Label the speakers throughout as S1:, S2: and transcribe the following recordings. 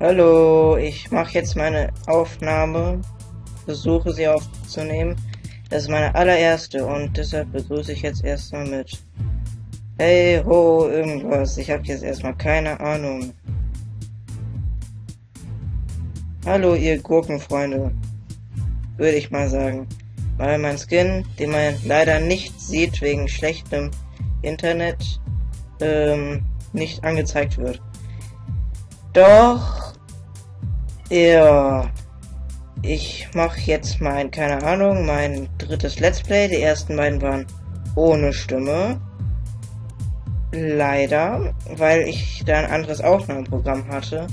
S1: Hallo, ich mache jetzt meine Aufnahme, versuche sie aufzunehmen. Das ist meine allererste und deshalb begrüße ich jetzt erstmal mit Hey ho, irgendwas. Ich habe jetzt erstmal keine Ahnung. Hallo, ihr Gurkenfreunde, würde ich mal sagen. Weil mein Skin, den man leider nicht sieht wegen schlechtem Internet, ähm, nicht angezeigt wird. Doch, ja, ich mache jetzt mein, keine Ahnung, mein drittes Let's Play. Die ersten beiden waren ohne Stimme. Leider, weil ich da ein anderes Aufnahmeprogramm hatte.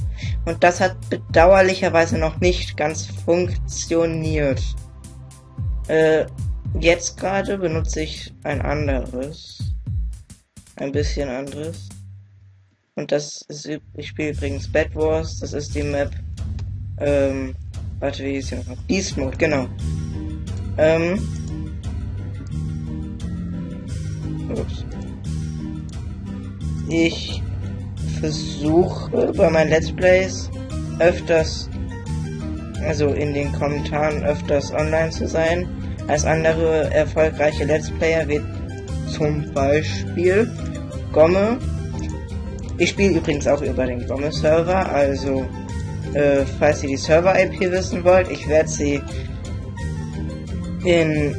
S1: Und das hat bedauerlicherweise noch nicht ganz funktioniert. Äh, jetzt gerade benutze ich ein anderes. Ein bisschen anderes. Und das ist, ich spiele übrigens Bad Wars, das ist die Map, ähm, warte, wie hieß sie noch? Beast Mode, genau. Ähm, ups. Ich versuche bei meinen Let's Plays öfters, also in den Kommentaren öfters online zu sein, als andere erfolgreiche Let's Player, wie zum Beispiel Gomme ich spiele übrigens auch über den Gomme-Server, also äh, falls ihr die Server-IP wissen wollt, ich werde sie in,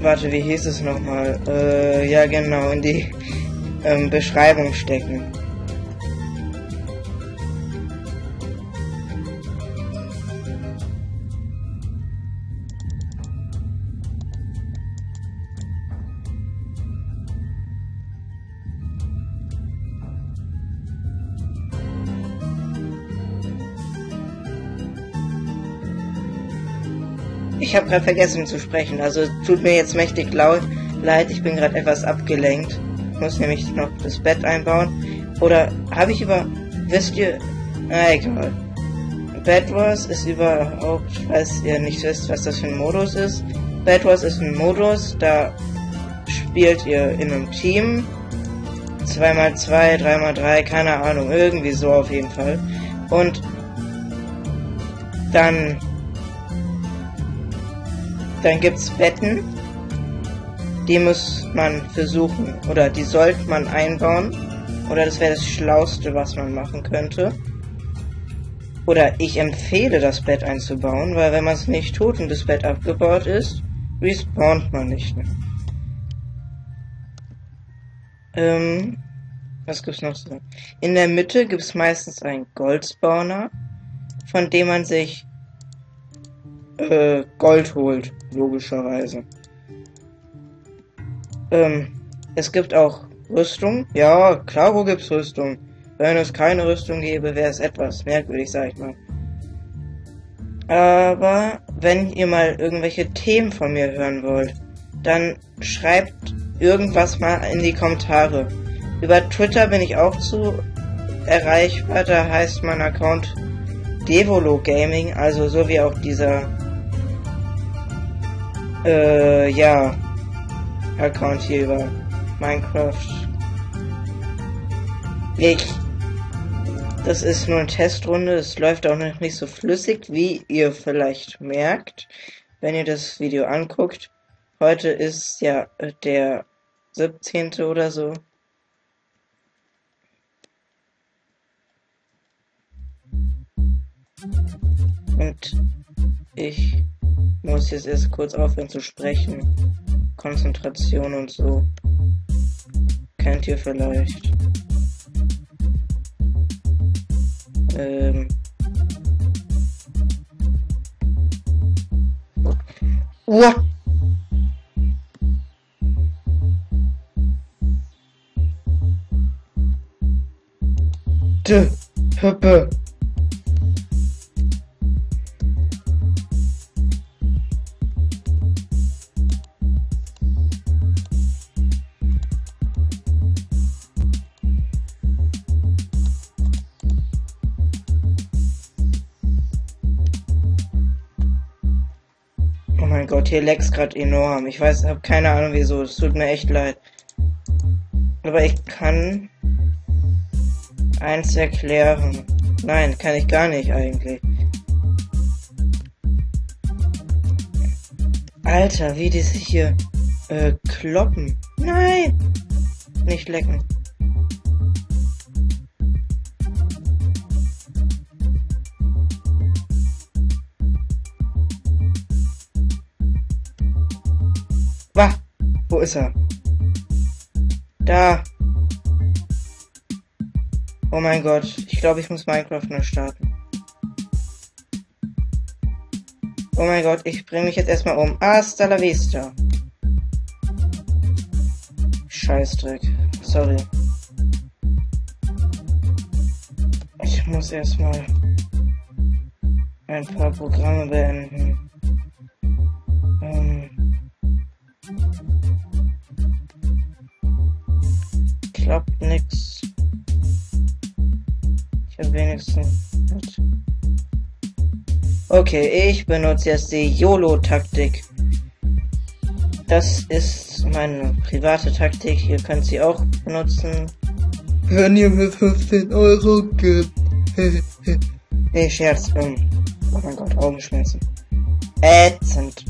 S1: warte, wie hieß es nochmal? Äh, ja genau, in die ähm, Beschreibung stecken. Ich habe gerade vergessen zu sprechen, also tut mir jetzt mächtig leid, ich bin gerade etwas abgelenkt. Muss nämlich noch das Bett einbauen. Oder habe ich über... Wisst ihr... Na egal. Bad Wars ist überhaupt, falls ihr nicht wisst, was das für ein Modus ist. Bad Wars ist ein Modus, da spielt ihr in einem Team. 2x2, 3x3, keine Ahnung, irgendwie so auf jeden Fall. Und dann dann gibt's Wetten. Die muss man versuchen oder die sollte man einbauen. Oder das wäre das Schlauste, was man machen könnte. Oder ich empfehle das Bett einzubauen, weil wenn man es nicht tut und das Bett abgebaut ist, respawnt man nicht mehr. Ähm, was gibt's noch so? In der Mitte gibt's meistens einen Goldspawner, von dem man sich äh, Gold holt, logischerweise. Ähm, es gibt auch Rüstung. Ja, klar, wo gibt's Rüstung? Wenn es keine Rüstung gäbe, wäre es etwas merkwürdig, sag ich mal. Aber wenn ihr mal irgendwelche Themen von mir hören wollt, dann schreibt irgendwas mal in die Kommentare. Über Twitter bin ich auch zu erreichbar, da heißt mein Account Devolo Gaming, also so wie auch dieser äh, ja. Account hier über Minecraft. Ich. Das ist nur eine Testrunde. Es läuft auch noch nicht so flüssig, wie ihr vielleicht merkt, wenn ihr das Video anguckt. Heute ist ja der 17. oder so. Und ich muss jetzt erst kurz aufhören zu sprechen. Konzentration und so. Kennt ihr vielleicht? Ähm. What? De Hüppe. Hier leck's gerade enorm. Ich weiß, habe keine Ahnung wieso. Es tut mir echt leid. Aber ich kann eins erklären. Nein, kann ich gar nicht eigentlich. Alter, wie die sich hier äh, kloppen. Nein! Nicht lecken. Ist er? Da! Oh mein Gott, ich glaube, ich muss Minecraft neu starten. Oh mein Gott, ich bringe mich jetzt erstmal um. Hasta la vista. Scheißdreck. Sorry. Ich muss erstmal ein paar Programme beenden. Ähm klappt nix. Ich habe wenigstens. Okay, ich benutze jetzt die YOLO-Taktik. Das ist meine private Taktik. Ihr könnt sie auch benutzen. Wenn ihr mir 15 Euro gibt. nee, Scherz. Oh mein Gott, Augenschmerzen. Ätzend.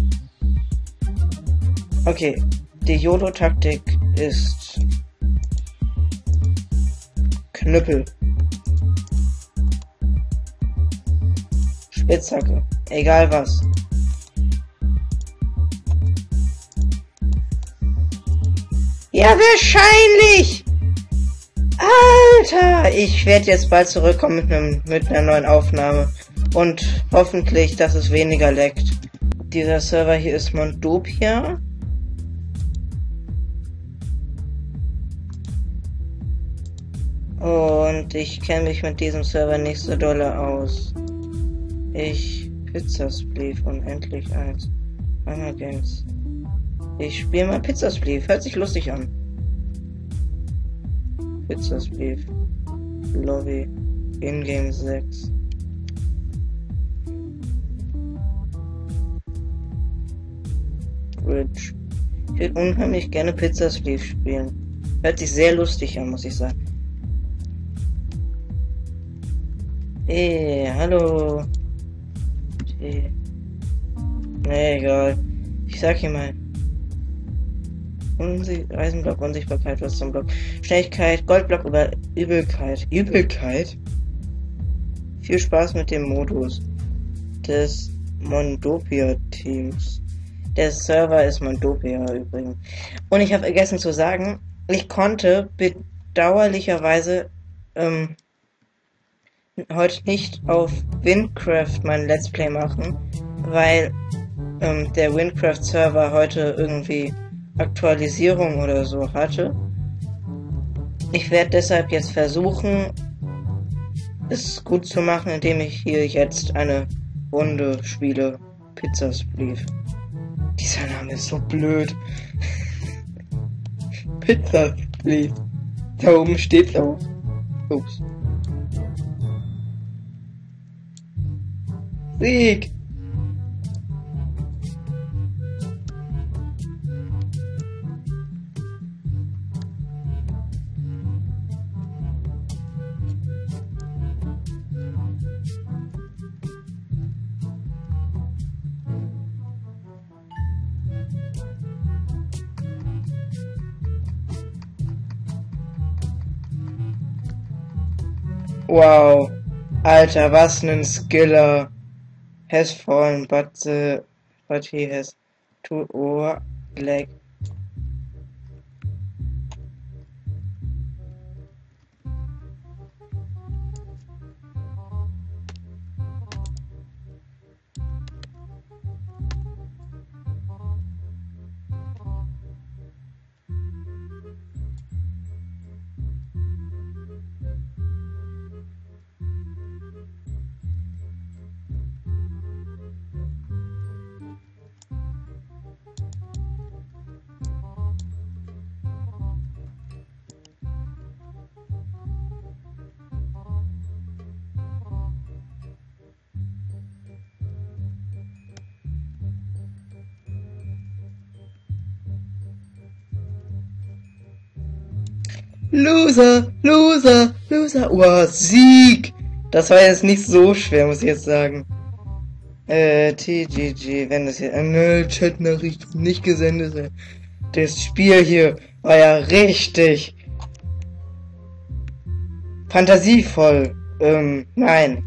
S1: Okay, die YOLO-Taktik ist Knüppel. Spitzhacke. Egal was. Ja, wahrscheinlich! Alter! Ich werde jetzt bald zurückkommen mit, einem, mit einer neuen Aufnahme. Und hoffentlich, dass es weniger leckt. Dieser Server hier ist Mondopia. Und ich kenne mich mit diesem Server nicht so dolle aus. Ich Pizzasplief unendlich eins. Hunger Games. Ich spiele mal Pizzasplief. Hört sich lustig an. Pizzasplief. Lobby. Ingame 6. Bridge. Ich würde unheimlich gerne Pizzasplief spielen. Hört sich sehr lustig an, muss ich sagen. Hey, hallo. Okay. Nee, egal. Ich sag hier mal. Unsi Reisenblock, Unsichtbarkeit, was zum Block. Schnelligkeit, Goldblock über Übelkeit. Übelkeit? Viel Spaß mit dem Modus des Mondopia-Teams. Der Server ist Mondopia übrigens. Und ich habe vergessen zu sagen, ich konnte bedauerlicherweise ähm, heute nicht auf Windcraft mein Let's Play machen, weil ähm, der Windcraft-Server heute irgendwie Aktualisierung oder so hatte. Ich werde deshalb jetzt versuchen, es gut zu machen, indem ich hier jetzt eine Runde spiele. Pizzasplief. Dieser Name ist so blöd. Pizzasplief. Da oben steht's auch. Ups. Sieg! Wow. Alter, was nen Skiller has fallen, but the but he has two or leg Loser, Loser, Loser. Oh, Sieg. Das war jetzt nicht so schwer, muss ich jetzt sagen. Äh, TGG, wenn das hier eine Chatnachricht nicht gesendet ist. Das Spiel hier war ja richtig fantasievoll. Ähm, nein.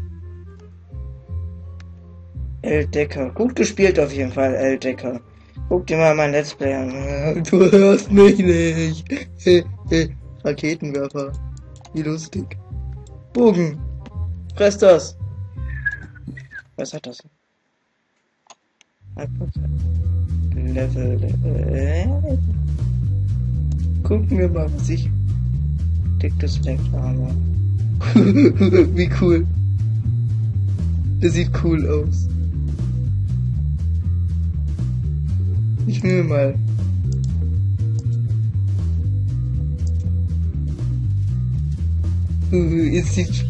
S1: El Decker. Gut gespielt auf jeden Fall, El Decker. Guck dir mal mein Let's Play an. Du hörst mich nicht. Raketenwerfer. Wie lustig. Bogen. Fress das. Was hat das? Level, Level. Gucken wir mal, was ich. Dickes Armor. Wie cool. Das sieht cool aus. Ich nehme mal. Es sieht,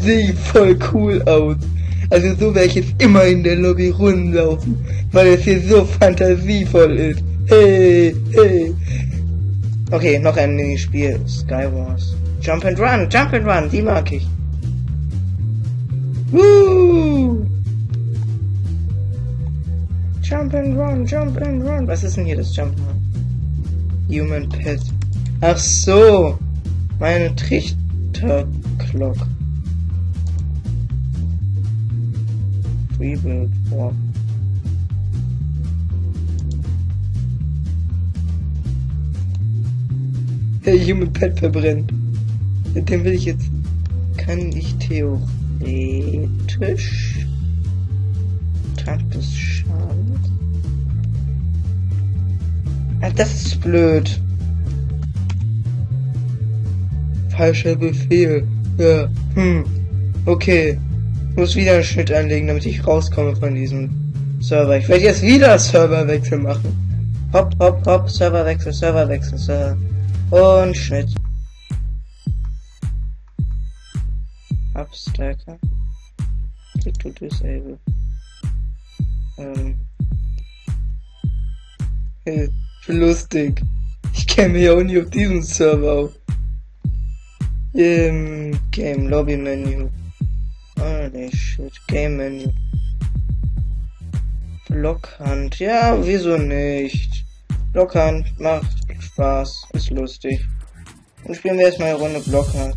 S1: sieht voll cool aus. Also so werde ich jetzt immer in der Lobby rumlaufen, weil es hier so fantasievoll ist. Hey, hey. Okay, noch ein Minispiel. Skywars. Jump and Run, Jump and Run, die mag ich. Woo! Jump and Run, Jump and Run. Was ist denn hier das Jump and Run? Human Pet. Ach so. Meine Trichter Clock. Rebuild Warp. Der Human Pet verbrennt. Mit dem will ich jetzt. Kann ich theoretisch. Tag des Schadens. Ah, das ist blöd. Falscher Befehl. Ja, hm. Okay. Muss wieder einen Schnitt anlegen, damit ich rauskomme von diesem Server. Ich werde jetzt wieder Serverwechsel machen. Hopp, hopp, hopp, Serverwechsel, Serverwechsel, Server. Und Schnitt. Upstacker. Click to disable. Ähm. Hey, lustig. Ich kenne mich auch nicht auf diesem Server auf. Im Game Lobby Menü. Holy shit, Game Menü. Blockhand. Ja, wieso nicht? Blockhand macht Spaß, ist lustig. Dann spielen wir erstmal eine Runde Blockhand.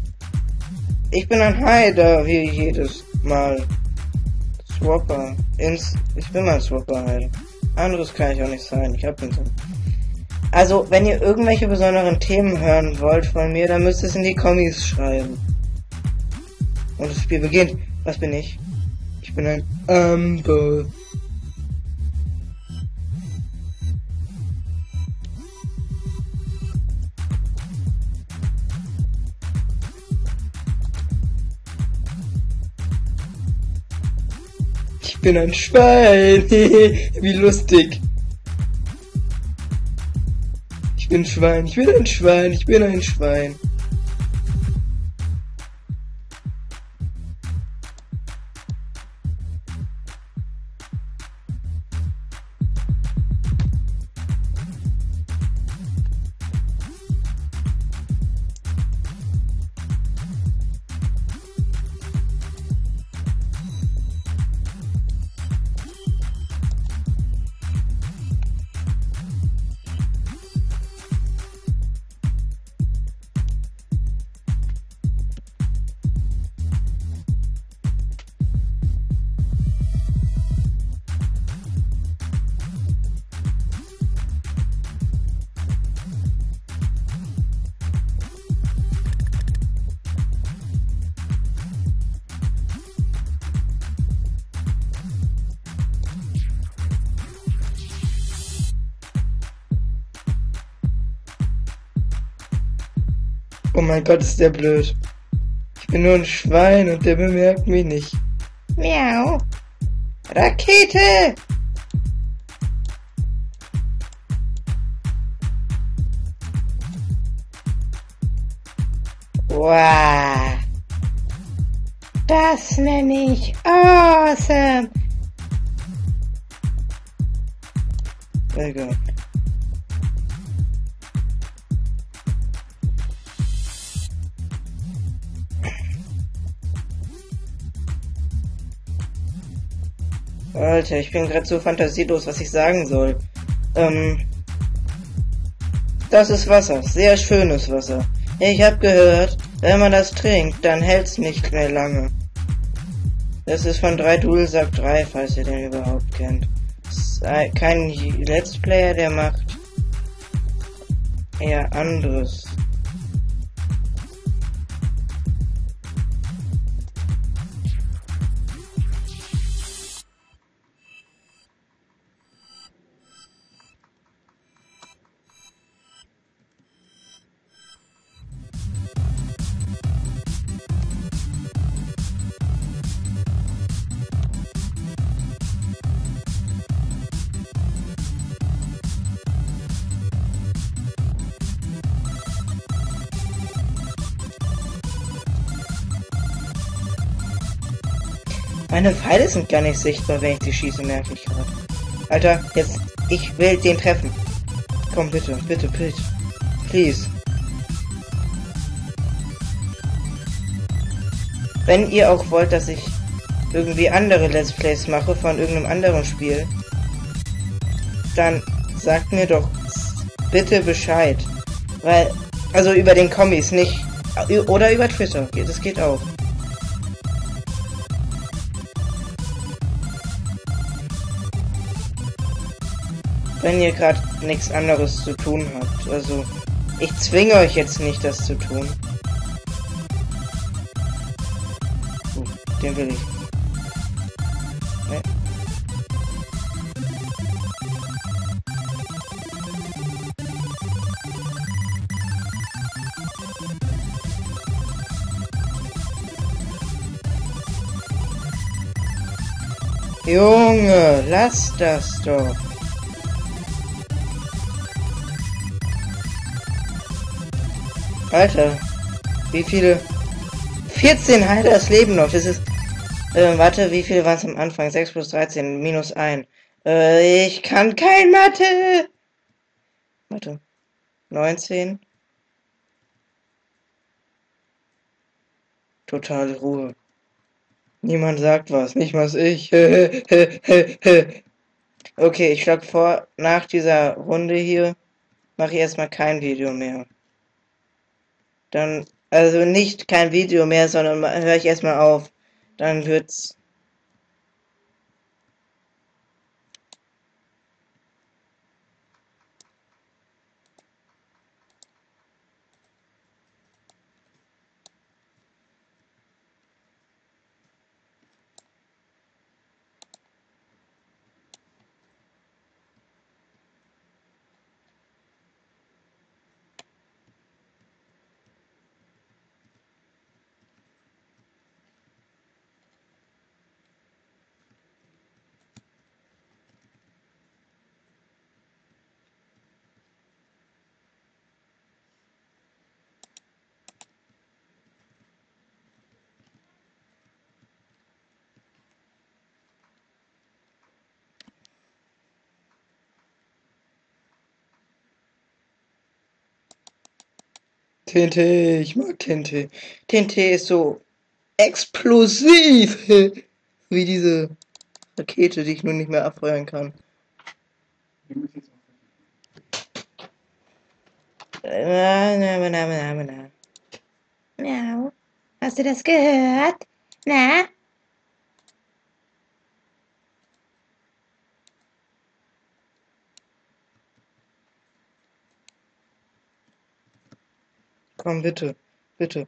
S1: Ich bin ein Heider, wie jedes Mal. Swapper. Ins ich bin mal Swapper halt. Anderes kann ich auch nicht sein. Ich hab ihn so. Also, wenn ihr irgendwelche besonderen Themen hören wollt von mir, dann müsst ihr es in die Kommis schreiben. Und das Spiel beginnt. Was bin ich? Ich bin ein Amber. Ich bin ein Schwein. Wie lustig. Bin ein Schwein. Ich bin ein Schwein. Ich bin ein Schwein. Oh mein Gott, ist der blöd. Ich bin nur ein Schwein und der bemerkt mich nicht. Miau. Rakete! Wow. Das nenne ich awesome. Sehr gut. Alter, ich bin gerade so fantasielos, was ich sagen soll. Ähm, das ist Wasser, sehr schönes Wasser. Ich hab gehört, wenn man das trinkt, dann hält's nicht mehr lange. Das ist von 3 Dualsack 3, falls ihr den überhaupt kennt. kein Let's Player, der macht eher anderes. Meine Pfeile sind gar nicht sichtbar, wenn ich sie schieße, merke ich gerade. Alter, jetzt, ich will den treffen. Komm, bitte, bitte, bitte. Please. Wenn ihr auch wollt, dass ich irgendwie andere Let's Plays mache von irgendeinem anderen Spiel, dann sagt mir doch bitte Bescheid. Weil, also über den Kommis, nicht, oder über Twitter, das geht auch. Wenn ihr gerade nichts anderes zu tun habt. Also, ich zwinge euch jetzt nicht, das zu tun. Uh, den will ich. Ne? Junge, lass das doch. Alter, wie viele? 14 Heilers leben noch. Das ist. Äh, warte, wie viele waren es am Anfang? 6 plus 13, minus 1. Äh, ich kann kein Mathe! Warte. 19. Totale Ruhe. Niemand sagt was, nicht mal ich. okay, ich schlage vor, nach dieser Runde hier mache ich erstmal kein Video mehr. Dann, also nicht kein Video mehr, sondern höre ich erstmal auf. Dann wird's TNT, ich mag TNT. TNT ist so explosiv wie diese Rakete, die ich nun nicht mehr abfeuern kann.
S2: Miau. Hast du das gehört? Na?
S1: Komm, bitte. Bitte.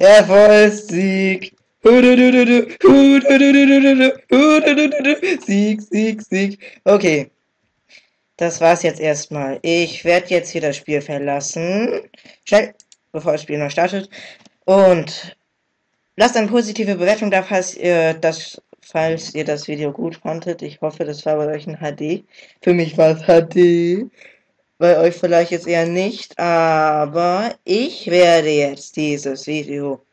S1: Erfolgssieg! Sieg, Sieg, Sieg. Okay das war's jetzt erstmal. Ich werde jetzt hier das Spiel verlassen. Schnell, bevor das Spiel noch startet. Und lasst eine positive Bewertung da, falls ihr das, falls ihr das Video gut fandet. Ich hoffe, das war bei euch ein HD. Für mich war es HD. Bei euch vielleicht jetzt eher nicht, aber ich werde jetzt dieses Video